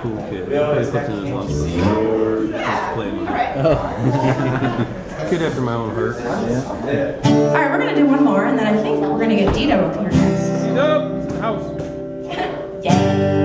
cool kid. I played football in his lunch. Was playing. Oh. kid after my own heart. Yeah. All right, we're going to do one more, and then I think we're going to get Dito up here next. Dito, house. Yeah.